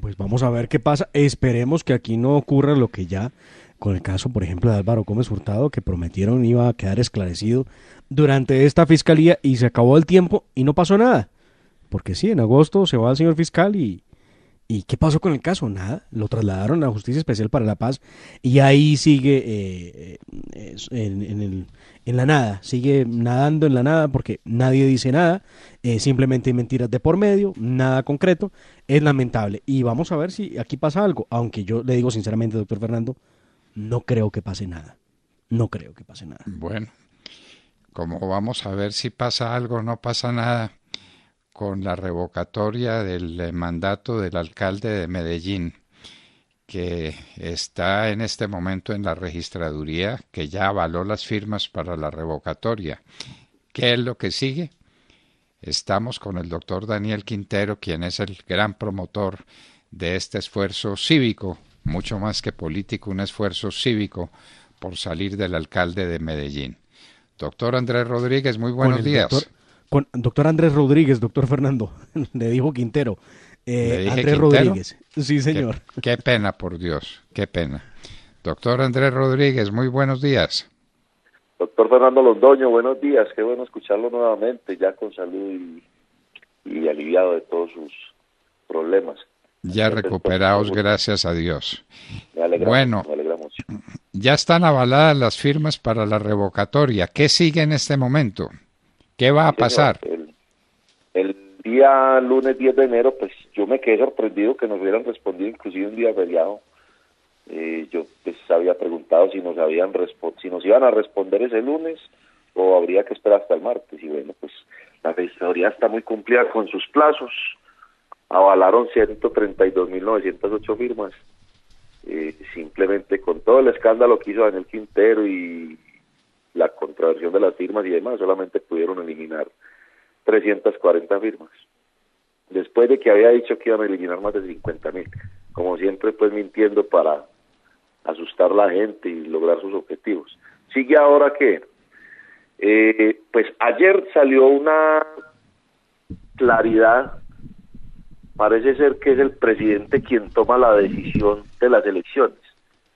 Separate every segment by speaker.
Speaker 1: Pues vamos a ver qué pasa. Esperemos que aquí no ocurra lo que ya con el caso, por ejemplo, de Álvaro Gómez Hurtado, que prometieron iba a quedar esclarecido durante esta fiscalía y se acabó el tiempo y no pasó nada. Porque sí, en agosto se va el señor fiscal y, ¿Y qué pasó con el caso? Nada, lo trasladaron a Justicia Especial para la Paz y ahí sigue eh, eh, en, el, en, la nada, sigue nadando en la nada porque nadie dice nada, eh, simplemente hay mentiras de por medio, nada concreto, es lamentable. Y vamos a ver si aquí pasa algo, aunque yo le digo sinceramente, doctor Fernando, no creo que pase nada, no creo que pase nada.
Speaker 2: Bueno, como vamos a ver si pasa algo, no pasa nada con la revocatoria del eh, mandato del alcalde de Medellín, que está en este momento en la registraduría, que ya avaló las firmas para la revocatoria. ¿Qué es lo que sigue? Estamos con el doctor Daniel Quintero, quien es el gran promotor de este esfuerzo cívico, mucho más que político, un esfuerzo cívico por salir del alcalde de Medellín. Doctor Andrés Rodríguez, muy buenos días
Speaker 1: doctor Andrés Rodríguez, doctor Fernando, le dijo Quintero. Eh, Andrés Rodríguez. Sí, señor.
Speaker 2: Qué, pena, por Dios, qué pena. Doctor Andrés Rodríguez, muy buenos días.
Speaker 3: Doctor Fernando Londoño, buenos días. Qué bueno escucharlo nuevamente, ya con salud y, aliviado de todos sus problemas.
Speaker 2: Ya recuperados, gracias a Dios. bueno, ya están avaladas las firmas para la revocatoria. ¿Qué sigue en este momento? ¿Qué va a pasar?
Speaker 3: El, día lunes 10 de enero, pues yo me quedé sorprendido que nos hubieran respondido inclusive un día feriado. Eh, yo pues había preguntado si nos habían si nos iban a responder ese lunes o habría que esperar hasta el martes. Y bueno pues la registraduría está muy cumplida con sus plazos. Avalaron 132.908 firmas. Eh, simplemente con todo el escándalo que hizo Daniel Quintero y la contraversión de las firmas y demás, solamente pudieron eliminar 340 firmas. Después de que había dicho que iban a eliminar más de 50 mil, como siempre pues mintiendo para asustar a la gente y lograr sus objetivos. Sigue ahora que, eh, pues ayer salió una claridad, parece ser que es el presidente quien toma la decisión de las elecciones,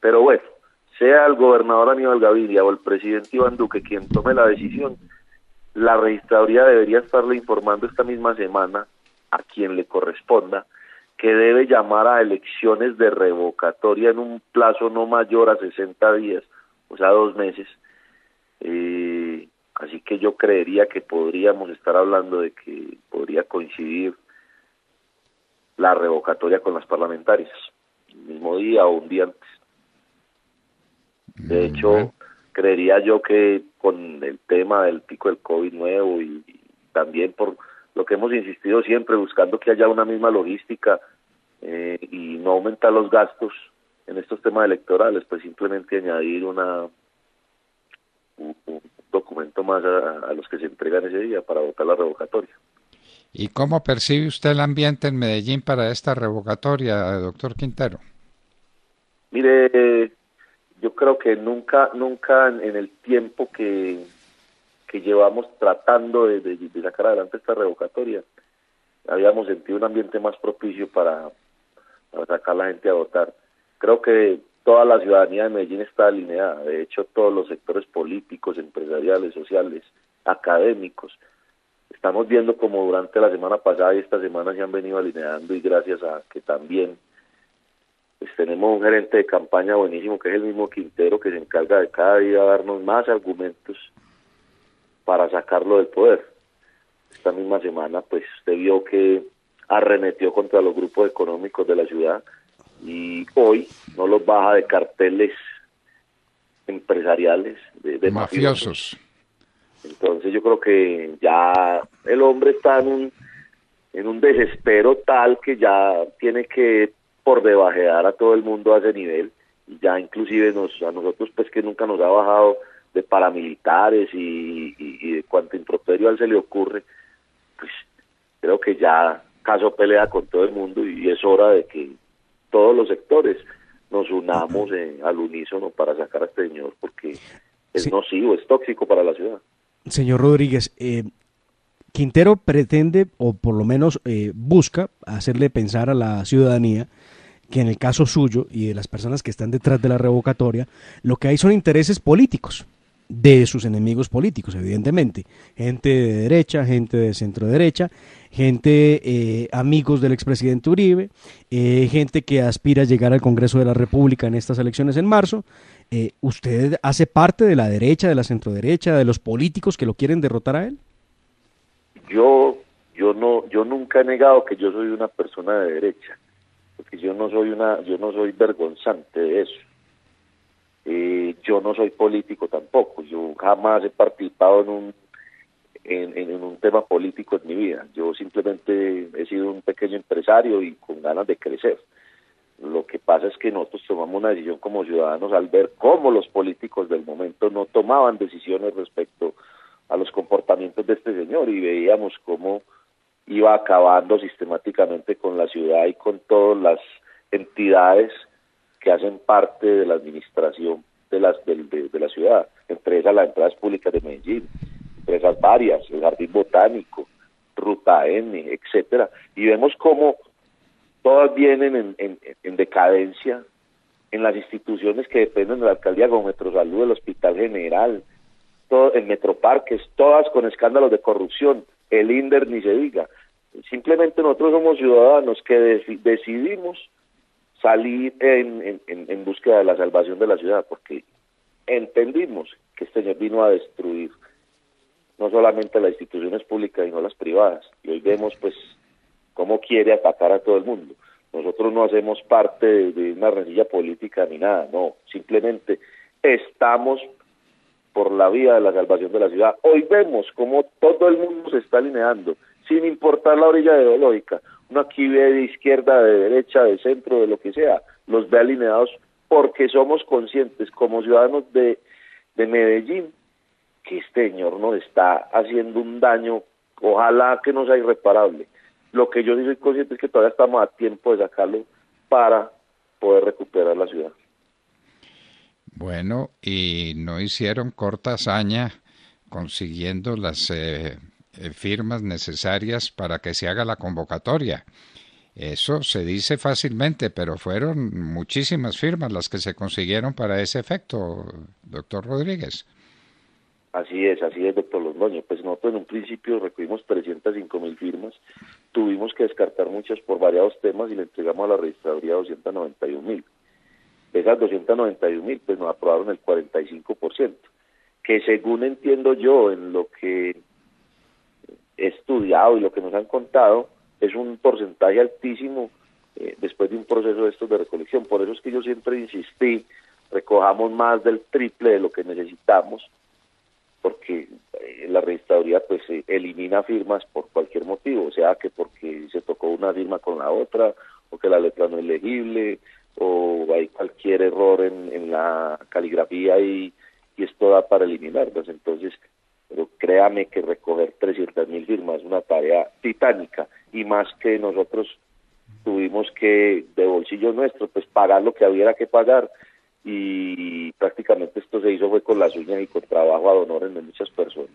Speaker 3: pero bueno, sea el gobernador Aníbal Gaviria o el presidente Iván Duque quien tome la decisión, la registraduría debería estarle informando esta misma semana a quien le corresponda que debe llamar a elecciones de revocatoria en un plazo no mayor a 60 días, o sea, dos meses. Eh, así que yo creería que podríamos estar hablando de que podría coincidir la revocatoria con las parlamentarias, el mismo día o un día antes. De mm, hecho, creería yo que con el tema del pico del COVID nuevo y, también por lo que hemos insistido siempre, buscando que haya una misma logística eh, y no aumentar los gastos en estos temas electorales, pues simplemente añadir una un, documento más a, los que se entregan ese día para votar la revocatoria.
Speaker 2: ¿Y cómo percibe usted el ambiente en Medellín para esta revocatoria, doctor Quintero?
Speaker 3: Mire, yo creo que nunca, nunca en el tiempo que, que llevamos tratando de, sacar adelante esta revocatoria, habíamos sentido un ambiente más propicio para, sacar a la gente a votar. Creo que toda la ciudadanía de Medellín está alineada, de hecho todos los sectores políticos, empresariales, sociales, académicos, estamos viendo como durante la semana pasada y esta semana se han venido alineando y gracias a que también pues tenemos un gerente de campaña buenísimo que es el mismo Quintero que se encarga de cada día darnos más argumentos para sacarlo del poder. Esta misma semana pues usted vio que arremetió contra los grupos económicos de la ciudad y hoy no los baja de carteles empresariales, de,
Speaker 2: mafiosos.
Speaker 3: Entonces yo creo que ya el hombre está en un en un desespero tal que ya tiene que por debajear a todo el mundo a ese nivel y ya inclusive nos, a nosotros pues que nunca nos ha bajado de paramilitares y, de cuanto improperio a él se le ocurre pues creo que ya caso pelea con todo el mundo y es hora de que todos los sectores nos unamos al unísono para sacar a este señor porque es nocivo, es tóxico para la ciudad.
Speaker 1: Señor Rodríguez, eh, Quintero pretende, o por lo menos eh, busca, hacerle pensar a la ciudadanía que en el caso suyo y de las personas que están detrás de la revocatoria, lo que hay son intereses políticos de sus enemigos políticos, evidentemente. Gente de derecha, gente de centro derecha, gente eh, amigos del expresidente Uribe, eh, gente que aspira a llegar al Congreso de la República en estas elecciones en marzo. Eh, ¿Usted hace parte de la derecha, de la centro derecha, de los políticos que lo quieren derrotar a él?
Speaker 3: Yo, yo no, yo nunca he negado que yo soy una persona de derecha, porque yo no soy una, yo no soy vergonzante de eso. Eh, yo no soy político tampoco, yo jamás he participado en un, en, un tema político en mi vida, yo simplemente he sido un pequeño empresario y con ganas de crecer. Lo que pasa es que nosotros tomamos una decisión como ciudadanos al ver cómo los políticos del momento no tomaban decisiones respecto a los comportamientos de este señor y veíamos cómo iba acabando sistemáticamente con la ciudad y con todas las entidades que hacen parte de la administración de, las, de, la ciudad, entre esas las entradas públicas de Medellín, empresas varias, el Jardín Botánico, Ruta N, etcétera, y vemos cómo todas vienen en, en, decadencia en las instituciones que dependen de la alcaldía como Metrosalud, el Hospital General, todo, el Metroparques, todas con escándalos de corrupción, el INDER ni se diga. Simplemente nosotros somos ciudadanos que decidimos salir en, en, búsqueda de la salvación de la ciudad, porque entendimos que este señor vino a destruir no solamente las instituciones públicas, sino las privadas. Y hoy vemos, pues, cómo quiere atacar a todo el mundo. Nosotros no hacemos parte de, una rencilla política ni nada, no. Simplemente estamos por la vía de la salvación de la ciudad. Hoy vemos cómo todo el mundo se está alineando, sin importar la orilla ideológica uno aquí ve de izquierda, de derecha, de centro, de lo que sea, los ve alineados porque somos conscientes como ciudadanos de, de Medellín que este señor nos está haciendo un daño, ojalá que no sea irreparable. Lo que yo sí soy consciente es que todavía estamos a tiempo de sacarlo para poder recuperar la ciudad.
Speaker 2: Bueno, y no hicieron corta hazaña consiguiendo las eh, firmas necesarias para que se haga la convocatoria. Eso se dice fácilmente, pero fueron muchísimas firmas las que se consiguieron para ese efecto, doctor Rodríguez.
Speaker 3: Así es, así es, doctor Londoño. Pues nosotros en un principio recibimos 305 mil firmas, tuvimos que descartar muchas por variados temas y le entregamos a la registraduría 291 mil. De esas 291 mil, pues nos aprobaron el 45%, que según entiendo yo en lo que estudiado y lo que nos han contado es un porcentaje altísimo eh, después de un proceso de estos de recolección. Por eso es que yo siempre insistí, recojamos más del triple de lo que necesitamos, porque eh, la registraduría pues elimina firmas por cualquier motivo, o sea que porque se tocó una firma con la otra, o que la letra no es legible, o hay cualquier error en, en la caligrafía y, y esto da para eliminarlas. Entonces, pero créame que recoger 300 mil firmas una tarea titánica y más que nosotros tuvimos que de bolsillo nuestro pues pagar lo que hubiera que pagar y prácticamente esto se hizo fue con las uñas y con trabajo a honor de muchas personas.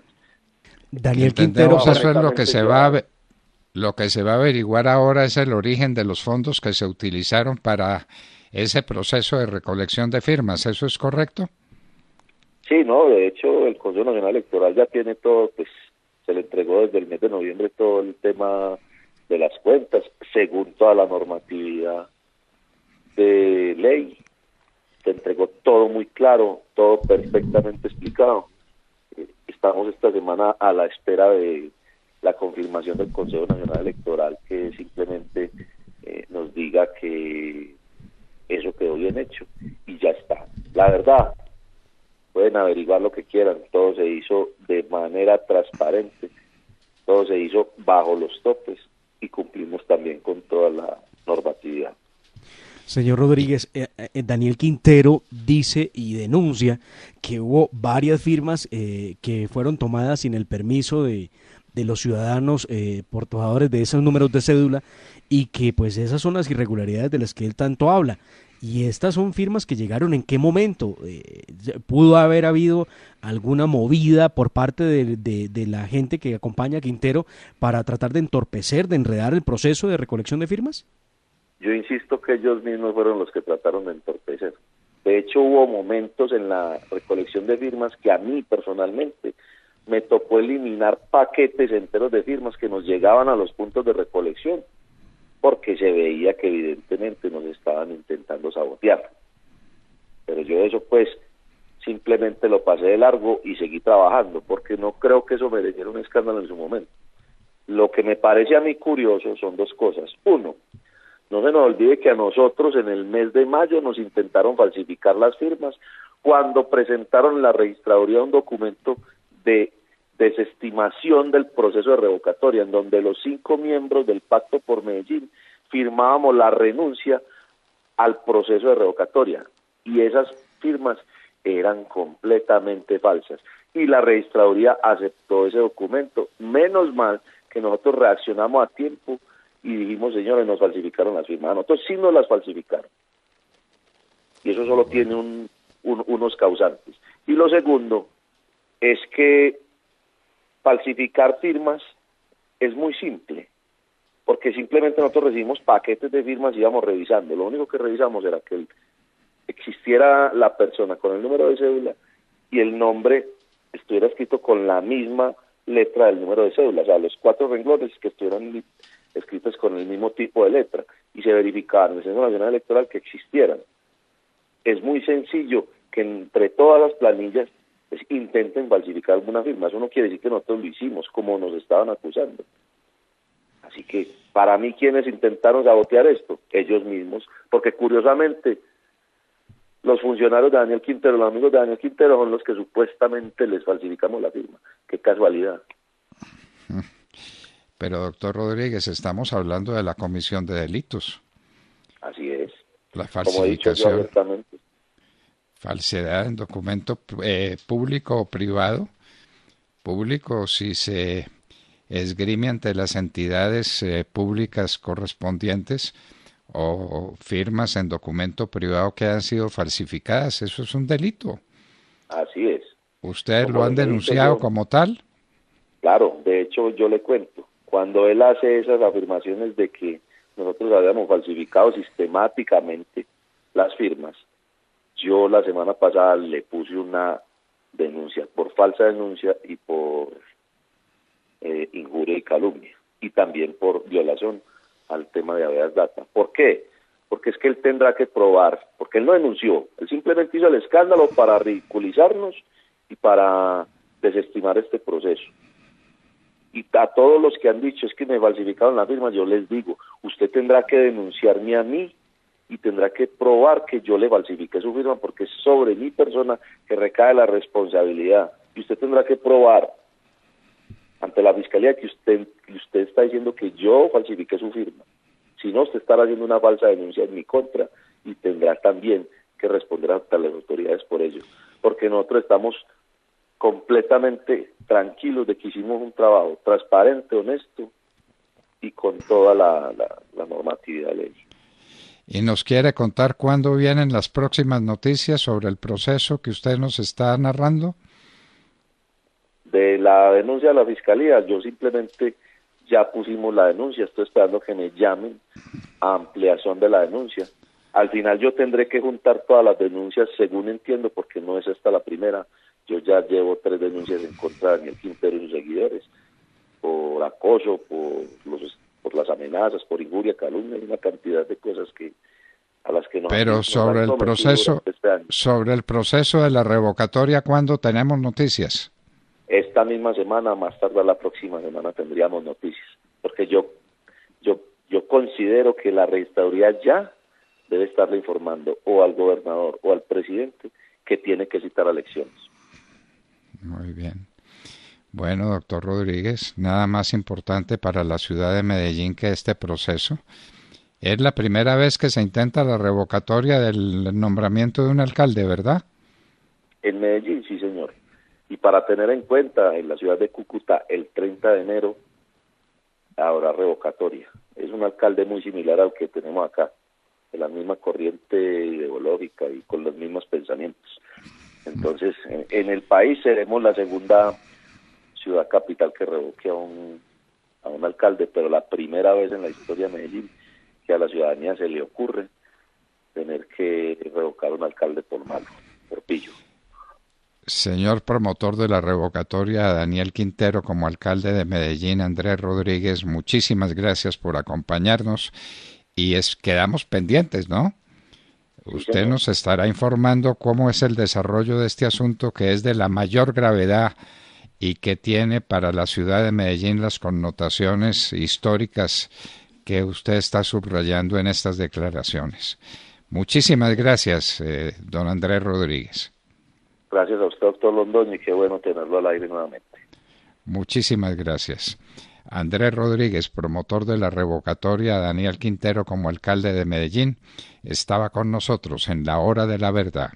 Speaker 2: Daniel Quintero, eso es lo que se va a lo que se va a averiguar ahora es el origen de los fondos que se utilizaron para ese proceso de recolección de firmas, ¿eso es correcto?
Speaker 3: Sí, no, de hecho el Consejo Nacional Electoral ya tiene todo, pues desde el mes de noviembre todo el tema de las cuentas, según toda la normatividad de ley. Se entregó todo muy claro, todo perfectamente explicado. Eh, estamos esta semana a la espera de la confirmación del Consejo Nacional Electoral que simplemente eh, nos diga que eso quedó bien hecho y ya está. La verdad, pueden averiguar lo que quieran, todo se hizo de manera transparente, se hizo bajo los topes y cumplimos también con toda la normatividad.
Speaker 1: Señor Rodríguez, eh, eh, Daniel Quintero dice y denuncia que hubo varias firmas eh, que fueron tomadas sin el permiso de, de los ciudadanos eh, portadores de esos números de cédula y que pues esas son las irregularidades de las que él tanto habla. Y estas son firmas que llegaron en qué momento. Eh, ¿Pudo haber habido alguna movida por parte de, de, la gente que acompaña a Quintero para tratar de entorpecer, de enredar el proceso de recolección de firmas?
Speaker 3: Yo insisto que ellos mismos fueron los que trataron de entorpecer. De hecho, hubo momentos en la recolección de firmas que a mí personalmente me tocó eliminar paquetes enteros de firmas que nos llegaban a los puntos de recolección porque se veía que evidentemente nos estaban intentando sabotear. Pero yo eso pues simplemente lo pasé de largo y seguí trabajando, porque no creo que eso mereciera un escándalo en su momento. Lo que me parece a mí curioso son dos cosas. Uno, no se nos olvide que a nosotros en el mes de mayo nos intentaron falsificar las firmas cuando presentaron en la registraduría un documento de desestimación del proceso de revocatoria, en donde los cinco miembros del Pacto por Medellín firmábamos la renuncia al proceso de revocatoria y esas firmas eran completamente falsas y la registraduría aceptó ese documento. Menos mal que nosotros reaccionamos a tiempo y dijimos, señores, nos falsificaron las firmas. Nosotros sí nos las falsificaron. Y eso solo tiene unos causantes. Y lo segundo es que falsificar firmas es muy simple, porque simplemente nosotros recibimos paquetes de firmas y íbamos revisando. Lo único que revisamos era que existiera la persona con el número de cédula y el nombre estuviera escrito con la misma letra del número de cédula, o sea, los cuatro renglones que estuvieran escritos con el mismo tipo de letra y se verificaban en el Centro Nacional Electoral que existieran. Es muy sencillo que entre todas las planillas pues, intenten falsificar alguna firma. Eso no quiere decir que nosotros lo hicimos como nos estaban acusando. Así que para mí quienes intentaron sabotear esto, ellos mismos, porque curiosamente los funcionarios de Daniel Quintero, los amigos de Daniel Quintero son los que supuestamente les falsificamos la firma. Qué casualidad.
Speaker 2: Pero doctor Rodríguez, estamos hablando de la comisión de delitos.
Speaker 3: Así es.
Speaker 2: La falsificación falsedad en documento eh, público o privado. Público si se esgrime ante las entidades eh, públicas correspondientes o firmas en documento privado que han sido falsificadas. Eso es un delito.
Speaker 3: Así es.
Speaker 2: ¿Usted lo han denunciado como tal?
Speaker 3: Claro, de hecho yo le cuento. Cuando él hace esas afirmaciones de que nosotros habíamos falsificado sistemáticamente las firmas, yo la semana pasada le puse una denuncia por falsa denuncia y por eh, injuria y calumnia y también por violación al tema de habeas data. ¿Por qué? Porque es que él tendrá que probar, porque él no denunció, él simplemente hizo el escándalo para ridiculizarnos y para desestimar este proceso. Y a todos los que han dicho es que me falsificaron la firma, yo les digo, usted tendrá que denunciarme a mí y tendrá que probar que yo le falsifique su firma porque es sobre mi persona que recae la responsabilidad y usted tendrá que probar ante la fiscalía que usted usted está diciendo que yo falsifique su firma. Si no, usted estará haciendo una falsa denuncia en mi contra y tendrá también que responder ante las autoridades por ello. Porque nosotros estamos completamente tranquilos de que hicimos un trabajo transparente, honesto y con toda la, la, la normatividad de ley
Speaker 2: y nos quiere contar cuándo vienen las próximas noticias sobre el proceso que usted nos está narrando.
Speaker 3: De la denuncia de la fiscalía, yo simplemente ya pusimos la denuncia, estoy esperando que me llamen a ampliación de la denuncia. Al final yo tendré que juntar todas las denuncias, según entiendo, porque no es esta la primera. Yo ya llevo tres denuncias en contra de Daniel Quintero y sus seguidores, por acoso, por las amenazas, por injuria, calumnia, y una cantidad de cosas que a las que
Speaker 2: no Pero sobre el proceso este sobre el proceso de la revocatoria ¿cuándo tenemos noticias?
Speaker 3: Esta misma semana, más tarde la próxima semana tendríamos noticias, porque yo yo yo considero que la registraduría ya debe estarle informando o al gobernador o al presidente que tiene que citar elecciones.
Speaker 2: Muy bien. Bueno, doctor Rodríguez, nada más importante para la ciudad de Medellín que este proceso. Es la primera vez que se intenta la revocatoria del nombramiento de un alcalde, ¿verdad?
Speaker 3: En Medellín, sí, señor. Y para tener en cuenta, en la ciudad de Cúcuta, el 30 de enero habrá revocatoria. Es un alcalde muy similar al que tenemos acá, de la misma corriente ideológica y con los mismos pensamientos. Entonces, en, el país seremos la segunda ciudad capital que revoque a un, a un alcalde, pero la primera vez en la historia de Medellín que a la ciudadanía se le ocurre tener que revocar a un alcalde por malo, por pillo.
Speaker 2: Señor promotor de la revocatoria, Daniel Quintero, como alcalde de Medellín, Andrés Rodríguez, muchísimas gracias por acompañarnos y es, quedamos pendientes, ¿no? Usted nos estará informando cómo es el desarrollo de este asunto que es de la mayor gravedad y que tiene para la ciudad de Medellín las connotaciones históricas que usted está subrayando en estas declaraciones. Muchísimas gracias, eh, don Andrés Rodríguez.
Speaker 3: Gracias a usted, doctor Londoño, y qué bueno tenerlo al aire nuevamente.
Speaker 2: Muchísimas gracias. Andrés Rodríguez, promotor de la revocatoria, Daniel Quintero como alcalde de Medellín, estaba con nosotros en la hora de la verdad.